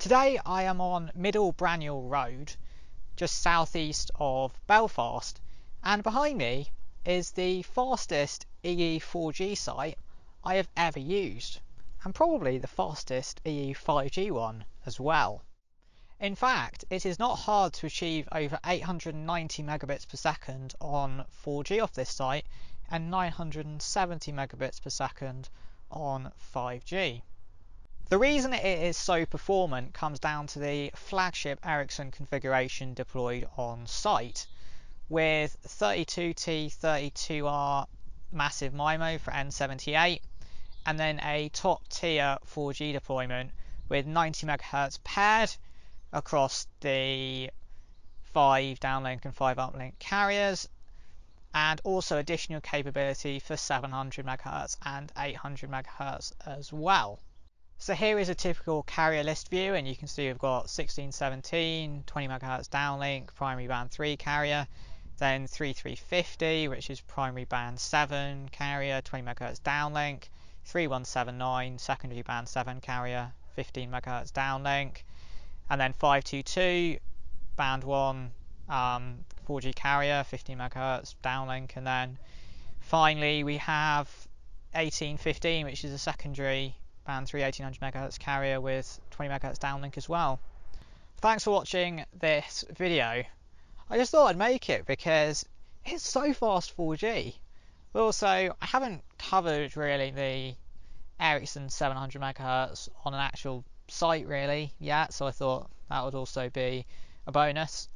Today I am on Middle Braniel Road, just southeast of Belfast, and behind me is the fastest EE 4G site I have ever used, and probably the fastest EE 5G one as well. In fact, it is not hard to achieve over 890 megabits per second on 4G off this site and 970 megabits per second on 5G. The reason it is so performant comes down to the flagship Ericsson configuration deployed on site with 32T 32R massive MIMO for N78 and then a top tier 4G deployment with 90 MHz paired across the 5 downlink and 5 uplink carriers and also additional capability for 700 MHz and 800 MHz as well. So here is a typical carrier list view and you can see we've got 1617, 20 MHz downlink, primary band 3 carrier, then 3350 which is primary band 7 carrier, 20 MHz downlink, 3179 secondary band 7 carrier, 15 MHz downlink, and then 522 band 1 um, 4G carrier, 15 MHz downlink, and then finally we have 1815 which is a secondary band 3 1800 MHz carrier with 20 MHz downlink as well. Thanks for watching this video. I just thought I'd make it because it's so fast 4G. But also, I haven't covered really the Ericsson 700 MHz on an actual site really yet, so I thought that would also be a bonus.